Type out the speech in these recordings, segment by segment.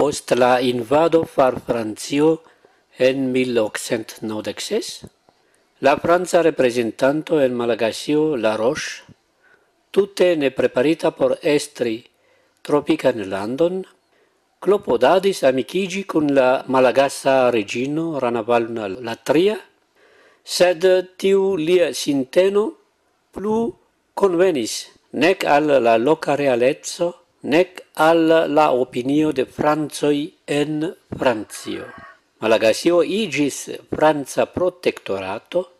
post la invado far Francio en 1896, la Franza representanto en Malagasio, La Roche, tutte ne preparita por estri tropican landon, clopodadis amicigi cun la malagassa regino Ranavalna la tria, sed tiu lia sinteno plu convenis nec al la loca realezzo nec al la opinio de Francoi en Francio. Malagasio igis Franza protectorato,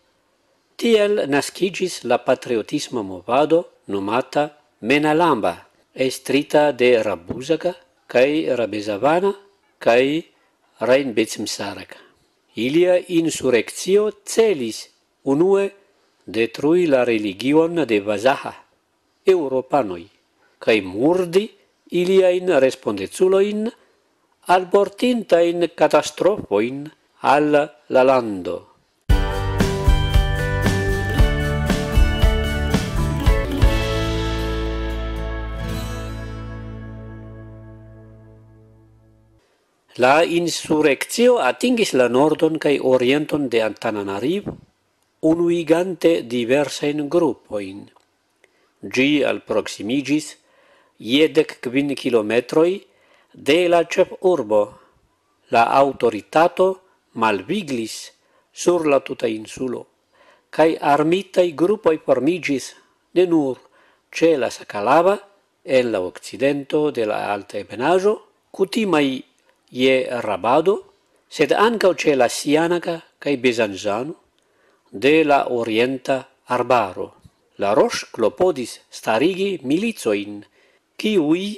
tiel nascigis la patriotismo movado nomata Menalamba, estrita de Rabusaga, cae Rabezavana, cae Reinbezimsaraga. Ilia insurrectio celis unue detrui la religion de Vazaha, europanoi, cae murdi iliain respondezuloin, albortintain catastrofoin al la lando. La insurrectio atingis la nordon cae orienton de Antananarivo, unuigante diversajn grupojn. al proximigis, iedec quin kilometroi de la cep urbo. La autoritato malviglis sur la tuta insulo, cae armitai grupoi formigis ne nur ce la sacalava en la occidento de la alta ebenajo, cutimai ie rabado, sed ancao ce la sianaca cae besanzano de la orienta arbaro. La roche clopodis starigi milizoin, qui ui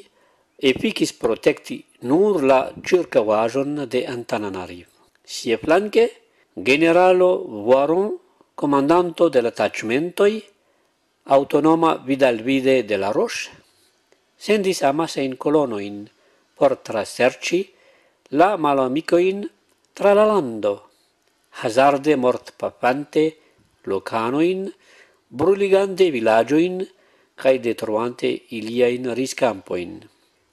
e piquis protecti nur la circavajon de Antananarivo. Si e planque, generalo Voiron, comandanto de l'attacmentoi, autonoma vidalvide de la Roche, sendis amase in colonoin por traserci la malamicoin tra la lando, hazarde mort papante locanoin, bruligante villagioin, cae detruante iliain riscampoin.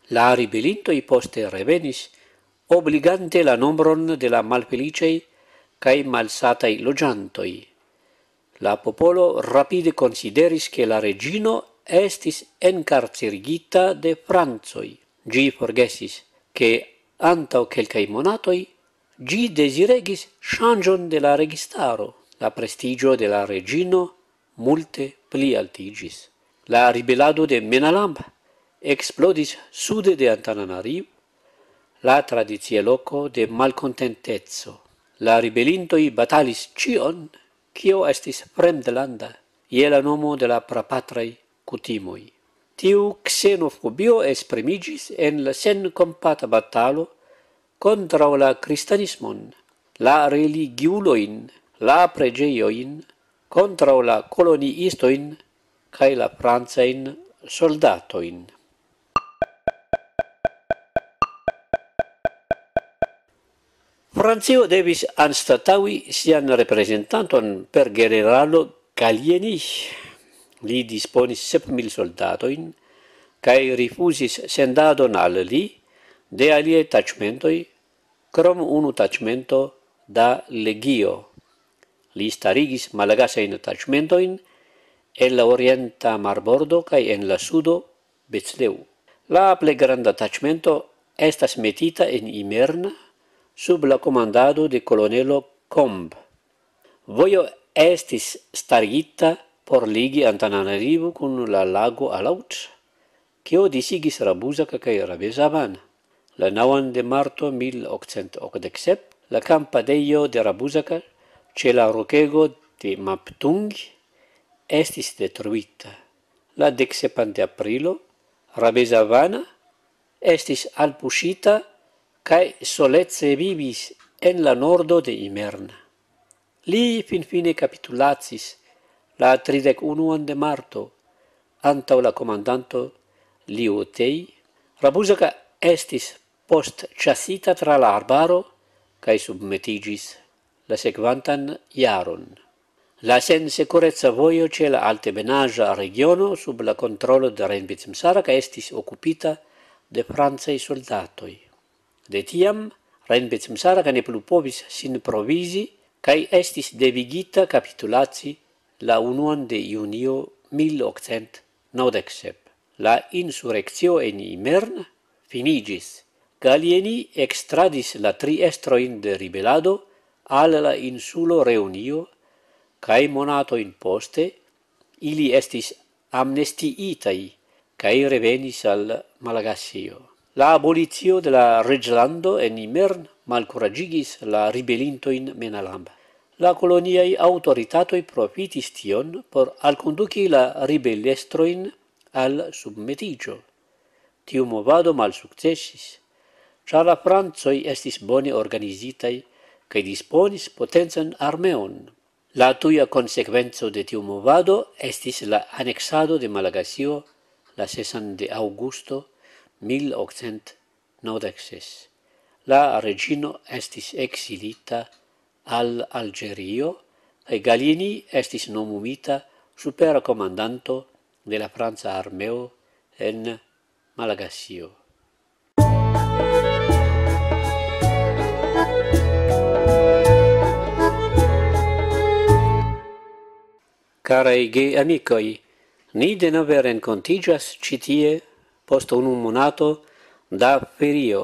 La ribelintoi poste revenis, obligante la nombron de la malfelicei cae malsatai logiantoi. La popolo rapide consideris che la regino estis encarcerigita de Franzoi. Gi forgesis che antau quelcae monatoi gi desiregis changion de la registaro. La prestigio de la regino multe pli altigis. La ribelado de Menalamb explodis sude de Antananarivo, la tradizie loco de malcontentezzo. La ribelintoi batalis cion, cio estis fremdlanda, ie la nomo de la prapatrei cutimoi. Tiu xenofobio esprimigis en la sen compata batalo contra la cristianismon, la religiuloin, la pregeioin, contra la coloniistoin, cae la pranza in soldato in. Francio devis anstatawi sian representanton per generalo Calieni. Li disponis sep mil soldatoin, cae rifusis sendadon al li de alie tacmentoi, crom unu tacmento da legio. Li starigis malagasein tacmentoin, en la orienta marbordo cae en la sudo Betleu. La ple granda tachmento estas metita en Imerna sub la comandado de colonelo Comb. Voio estis stargita por ligi antananarivo cun la lago Alaut, cio disigis Rabusaca cae Rabezaban. La nauan de marto 1887, la campadeio de Rabusaca, ce la rocego de Maptungi, estis detruita. La decsepan de aprilo, Rabezavana estis alpushita cae solece vivis en la nordo de Imerna. Li finfine capitulatis la 31 de marto antau la comandanto Liotei. Rabuzaka estis post chasita tra la arbaro submetigis la sequantan iaron. La sen securezza voio c'è la alte benaggia a regiono sub la controllo del Rhein Bizimsara che estis occupita de Franza i soldatoi. De tiam, Rhein Bizimsara che ne plu povis sin provisi cae estis devigita capitulazi la unuan de junio 1897. La insurrectio en Imern finigis. Galieni extradis la tri estroin de ribelado al la insulo reunio cae monatoin poste ili estis amnestiitai cae revenis al Malagassio. La abolizio de la reglando en Imern malcoragigis la ribelintoin Menalamb. La coloniai autoritatoi profitis tion por alconduci la ribellestroin al submetigio. Tiu movado malsuccessis, char la Franzoi estis bone organizitai cae disponis potenzan armeon La tuia consequenzo de tiu movado estis la anexado de Malagasio la 6 de augusto 1896. La regino estis exilita al Algerio e Galini estis nomumita supera comandanto de la Franza armeo en Malagasio. carai ge amicoi, ni de nove rencontigas citie post unum monato da ferio.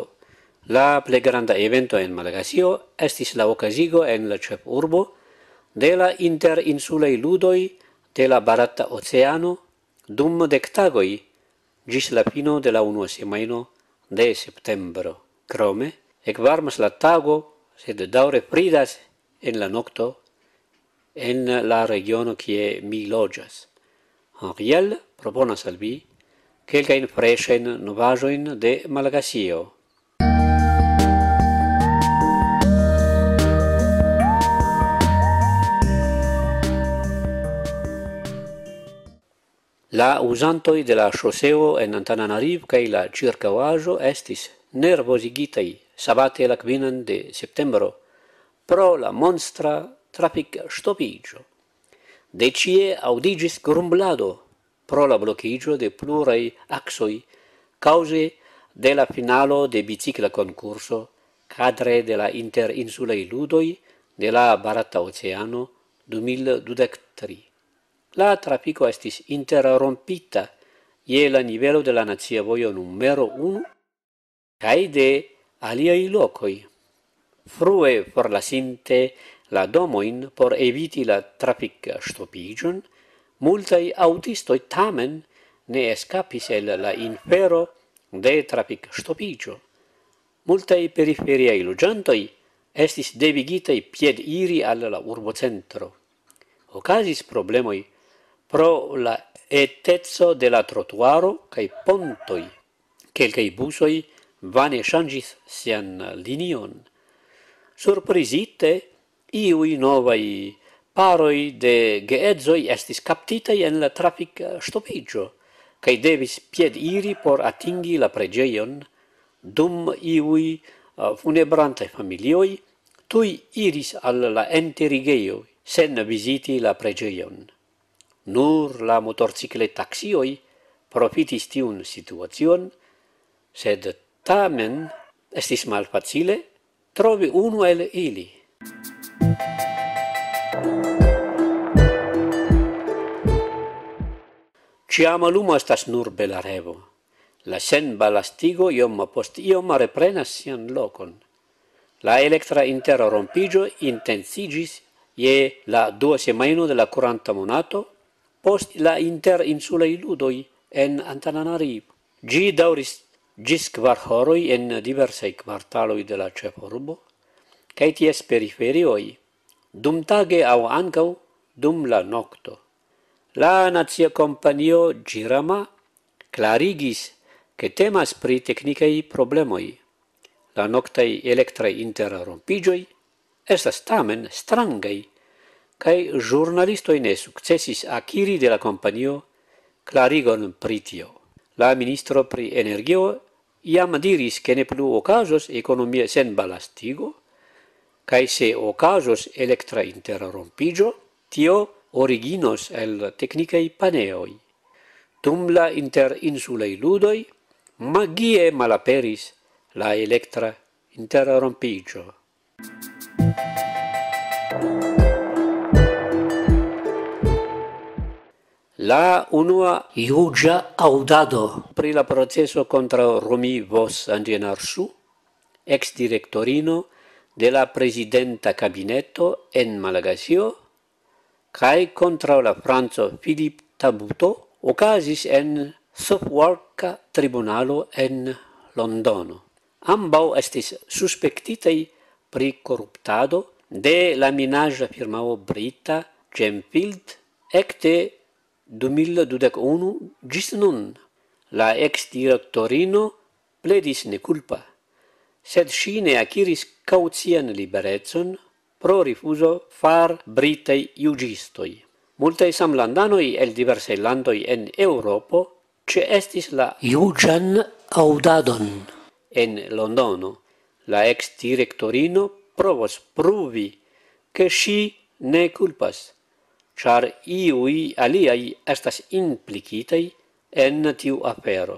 La ple granda evento en Malagasio estis la ocasigo en la cep urbo de la interinsulei ludoi de la barata oceano dum dectagoi gis la fino de la unua semaino de septembro. Crome, ec varmas la tago, sed daure pridas en la nocto en la regiono quie mi loggias. Henriel proponas al vi quelcaen freschen novajoin de Malagasio. La usantoi de la chosseo en Antananarib cae la circauajo estis nervosigitei sabate la quinan de septembro pro la monstra trafic stopigio. Decie audigis grumblado pro la blocigio de plurai axoi cause de la finalo de bicicla concurso cadre de la interinsulei ludoi de la Barata Oceano 2023. La trafico estis interrompita ie la nivelo de la nazia voio numero 1 cae de aliai locoi. Frue forlasinte la domoin por eviti la trafic stopigion, multai autistoi tamen ne escapis el la infero de trafic stopigio. Multai periferiai lugiantoi estis devigitei pied iri al la urbocentro. Ocasis problemoi pro la etezzo de la trotuaro cae pontoi. Quelcai busoi vane changis sian linion. Surprisite, iui novai paroi de geedzoi estis captitei en la trafic stopigio, eh, cae devis pied iri por atingi la pregeion, dum iui eh, funebrantai familioi tui iris al la enterigeio sen visiti la pregeion. Nur la motorcicle taxioi profitis tiun situacion, sed tamen estis malfacile trovi unu el ili, Ciama luma estas nur bela revo. La sen balastigo ioma post ioma reprenas sian locon. La electra intera rompigio intensigis ie la dua semaino de la curanta monato post la inter insulei ludoi en Antananarivo. Gi dauris gis quar horoi en diversei quartaloi de la cefo rubo, caetias periferioi dumtage au ancau dum la nocto. La nazia companio Girama clarigis che temas pri tecnicai problemoi. La noctai electrai interrompigioi estas tamen strangai, cae giornalistoi ne successis aciri de la companio clarigon pritio. La ministro pri energio iam diris che ne plu ocasos economia sen balastigo, cae se ocasos electra interrompigio, tio originos el technicae paneoi. Dum la inter insulei ludoi, magie malaperis la electra interrompigio. La unua iugia audado pri la proceso contra Romi Vos Angenarsu, ex directorino, de la presidenta cabineto en Malagasio cae contra la Franco Philippe Tabuto ocasis en Suffolk tribunalo en Londono. Ambau estis suspectitei pri corruptado de la minaja firmao brita Gemfield ecte 2021 gis nun. La ex-directorino pledis ne culpa sed ŝi ne akiris kaucian liberetson pro rifuso far britei iugistoi. Multae samlandanoi el diversaj landoi en Europo ce estis la iugian audadon. en Londono. La ex directorino provos pruvi che si ne culpas, char iui aliai estas implicitei en tiu afero.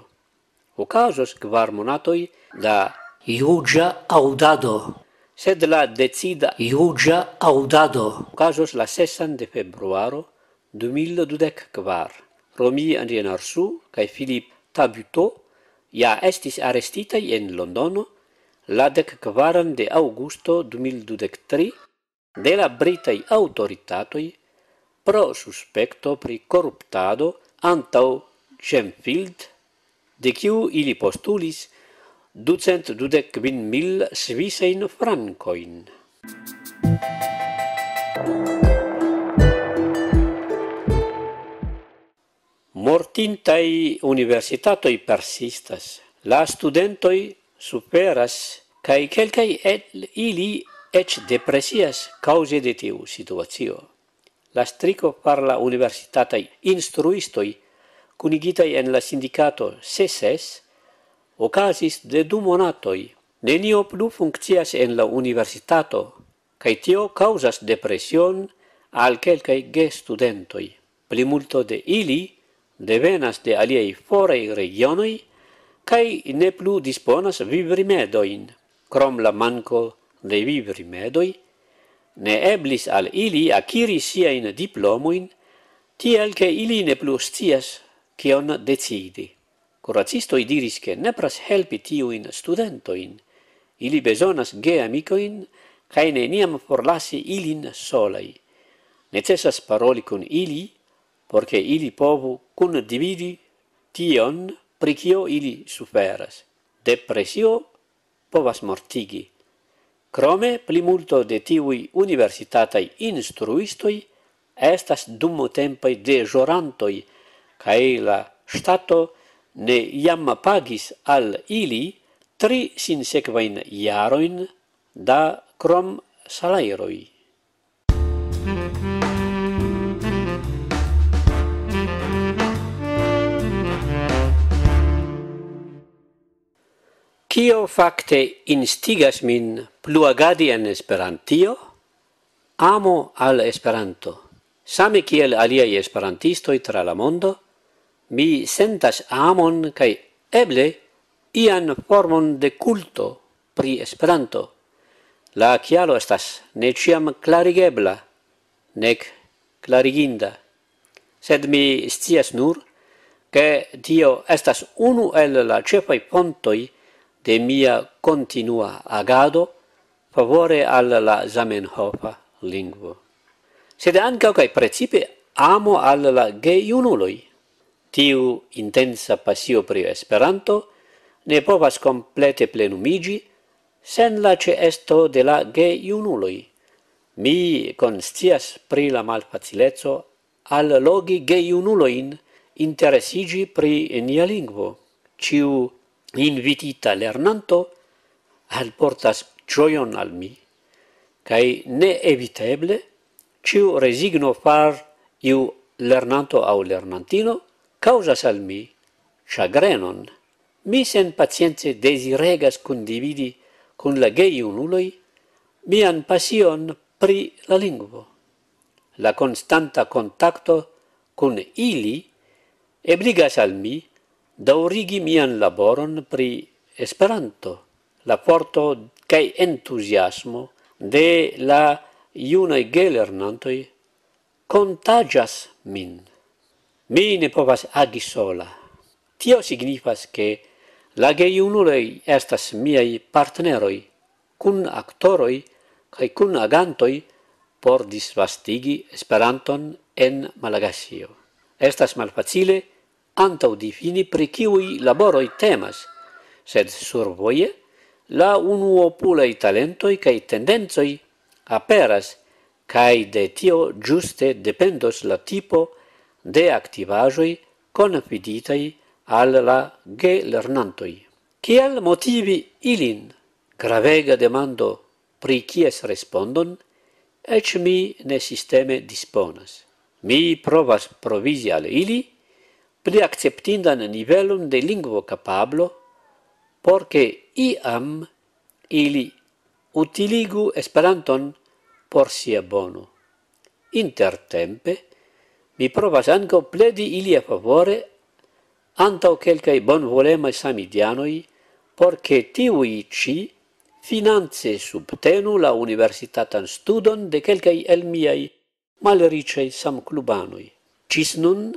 Ocasos quar monatoi da iugia audado. Sed la decida iugia audado. Casos la sessan de februaro 2024. Romi Andrien Arsu cae Filip Tabuto ja estis arrestitai en Londono la dec quaran de augusto 2023 de la britai autoritatoi pro suspecto pri corruptado antau Gemfield, de quiu ili postulis ducent dudec vin mil svisein francoin. Mortintai universitatoi persistas, la studentoi superas, cae quelcae et ili ec depresias cause de tiu situatio. La strico par la universitatai instruistoi, cunigitai en la sindicato CSS, ocasis de du monatoi. Nenio plu funccias en la universitato, cae tio causas depresion al quelcae ge studentoi. Plimulto de ili devenas de aliei forei regionoi, cae ne plu disponas vivrimedoin. Crom la manco de vivrimedoi, ne eblis al ili aciri siain diplomoin, tiel che ili ne plu stias cion decidi. Kuracistoj diris, ne nepras helpi tiujn studentoin, ili bezonas geamikojn ne niam forlasi ilin solai. Necessas paroli con ili, porque ili povu kun dividi tion pri kio ili suferas. Depresio povas mortigi. Crome, plimulto de tiui universitatai instruistoi estas dumotempei dežorantoi, cae la stato ne iam pagis al ili tri sinsekvajn iaroin da krom salairoi. Kio fakte instigas min pluagadi en Esperantio? Amo al Esperanto. Same kiel aliaj esperantistoi tra la mondo, mi sentas amon kai eble ian formon de culto pri Esperanto. La kialo estas ne ciam clarigebla, nec clariginda, sed mi stias nur che tio estas unu el la cefai pontoi de mia continua agado favore al la Zamenhofa lingvo. Sed anca cae precipe amo al la geiunuloi, tiu intensa pasio pri Esperanto ne povas complete plenumigi sen la ce esto de la ge. Mi conscias pri la malfacilezzo al logi ge iunuloin interesigi pri nia lingvo. Ciu invitita lernanto al portas gioion al mi, cae ne eviteble ciu resigno far iu lernanto au lernantino causas al mi chagrenon, mi sen pacienze desiregas condividi con la gei unuloi mian passion pri la lingvo. La constanta contacto con ili ebligas al mi daurigi mian laboron pri Esperanto, la porto cae entusiasmo de la iunae gelernantoi contagias min. Mi ne povas agi sola. Tio signifas che la geiunulei estas miei partneroi, cun actoroi cae cun agantoi por disvastigi Esperanton en Malagasio. Estas malfacile antau difini pri kiui laboroi temas, sed survoie la unuopulei talentoi cae tendenzoi aperas, cae de tio giuste dependos la tipo de activajoi confiditai al la gelernantoj. Kiel motivi ilin? Gravega demando pri kies respondon ec mi ne sisteme disponas. Mi provas provisi al ili pli acceptindan nivelum de lingvo capablo porque iam ili utiligu Esperanton por sia bono. Intertempe, mi provas ancor pledi ili a favore antau quelcae bon volemae samidianoi, porce tivui ci finanze subtenu la universitatan studon de quelcae el miei malricei samclubanoi. Cis nun,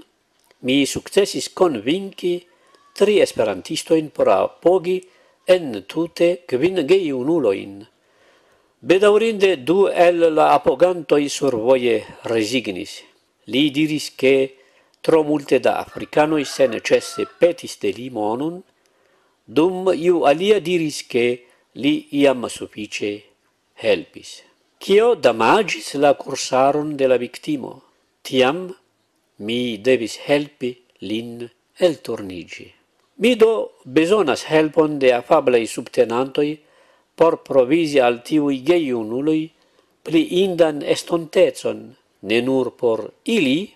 mi successis convinci tri esperantistoin por apogi en tute quin gei unuloin. Bedaurinde du el la apogantoi survoie resignis, Li diris che tro multe da africanoi se necesse petis de li monon, dum iu alia diris che li iam suffice helpis. Cio damagis la cursaron de la victimo, tiam mi devis helpi lin eltornigi. Mi do besonas helpon de afablei subtenantoi por provisi al tiui geiunului pli indan estontezon ne nur por ili,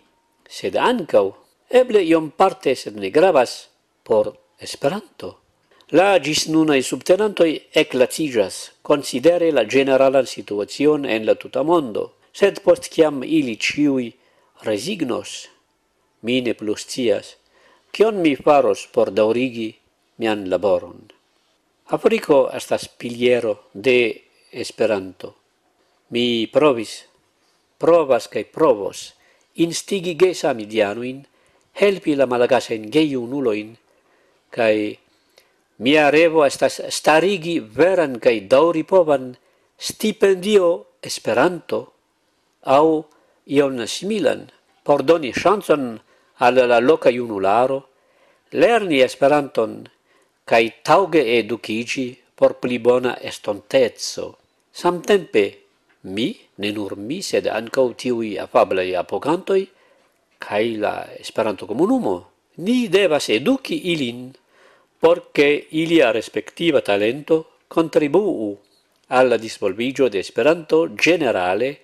sed ancau, eble iom parte, sed ne gravas, por Esperanto. La gis nunai subtenantoi eclacigas, considere la generalan situacion en la tuta mondo, sed post ciam ili ciui resignos, mi ne plus cias, cion mi faros por daurigi mian laboron. Africo estas piliero de Esperanto. Mi provis provas cae provos instigi ge samidianuin, helpi la malagasen ge iunuloin, cae mia revo estas starigi veran cae dauripovan stipendio esperanto au ion similan por doni chanson al la loca iunularo, lerni esperanton cae tauge educigi por pli bona estontezzo, samtempe mi, ne nur mi, sed ancau tiui afablei apogantoj cae la Esperanto comunumo, Ni devas eduki ilin porce ilia respektiva talento kontribuu alla disvolvigio de Esperanto generale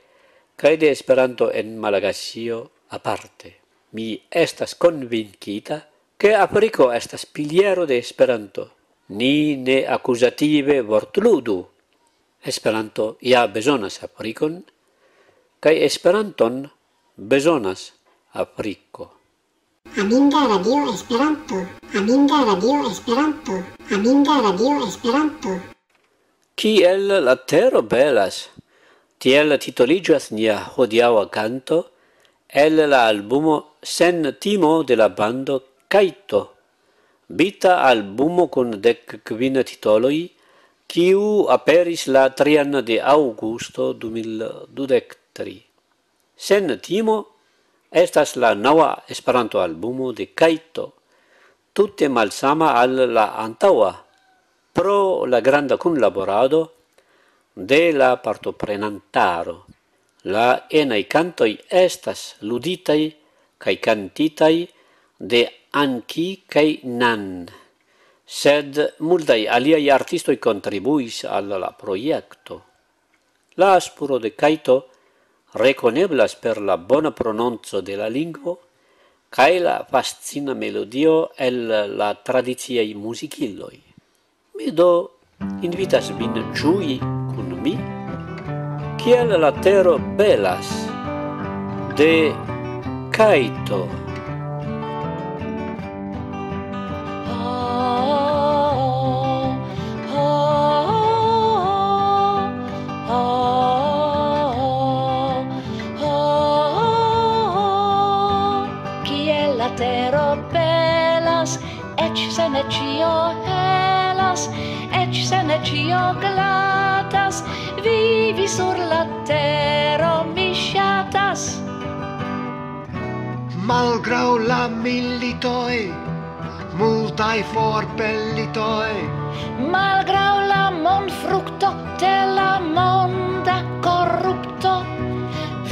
cae de Esperanto en Malagasio aparte. Mi estas konvinkita che Africo estas piliero de Esperanto. Ni ne accusative vortludu, Esperanto ja bezonas aprikon, kaj Esperanton bezonas apriko. Aminga Radio Esperanto, Aminga Radio Esperanto, Aminga Radio Esperanto. Kiel la tero belas, tiel titoligas nia hodiaŭa canto el la albumo Sen timo de la bando Kaito, bita albumo kun dek kvin titoloi, quiu aperis la trian de augusto 2023. Sen timo, estas la nova esperanto albumo de Kaito, tutte malsama al la antaua, pro la granda cunlaborado de la partoprenantaro. La enai cantoi estas luditai cae cantitai de Anki cae Nan. Nan. sed multai aliai artistoi contribuis al la proiecto. La aspuro de Kaito reconeblas per la bona prononzo de la lingvo cae la fascina melodio el la tradiziei muzikiloj. Mi do invitas vin giui kun mi kiel la tero belas de Kaito. ne cio helas, ec se ne cio glatas, vivi sur la tero mi ŝatas. Malgrau la militoi, multai forpellitoi, Malgrau la monfrukto de la monda corrupto,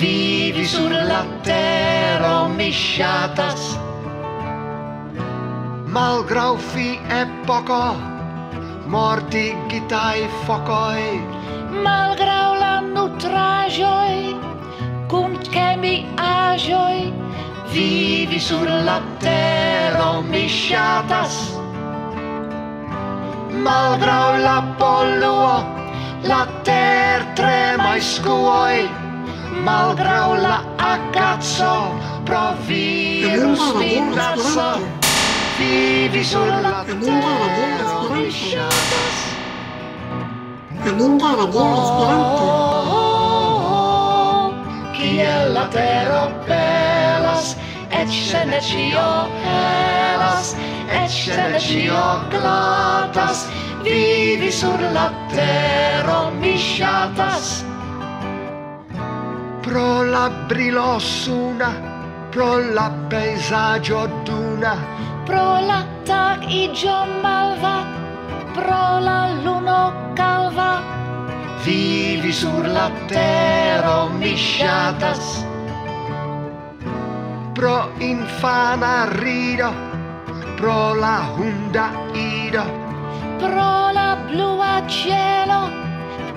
vivi sur la tero mi ŝatas malgrau fi epoco mortigitai focoi. Malgrau la nutrajoi cum chemi ajoi vivi sur la tero mi shatas malgrau la polluo la ter tremai scuoi. Malgrau la acazzo pro virus mi vivi la Linda radio esperanto Linda radio esperanto Kiel la tero oh, oh, oh, pelas Et se ne cio helas Et se ne cio glatas. Vivi sur la tero mi ŝatas Pro la brilo suna Pro la paesaggio duna pro la tac igio malva, pro la luno calva. Vivi sur la tero mi shatas, pro infana rido, pro la hunda ido, pro la blua cielo,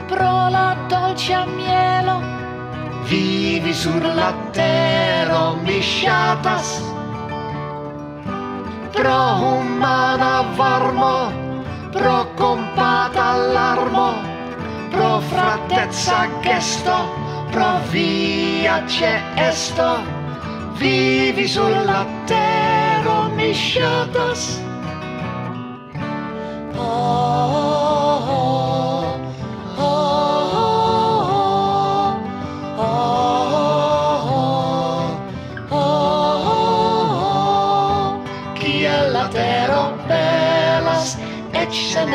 pro la dolcia mielo. Vivi sur la tero mi shatas, pro humana varmo, pro compata allarmo, pro fratezza gesto, pro via c'è esto, vivi sulla terra mi shatas.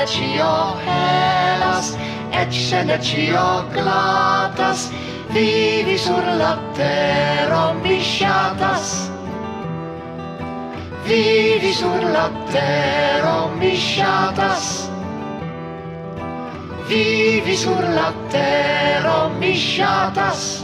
ne cio helas, et se ne cio glatas, vivi sur la tero mi shatas. Vivi sur la tero mi shatas. Vivi sur la tero mi shatas.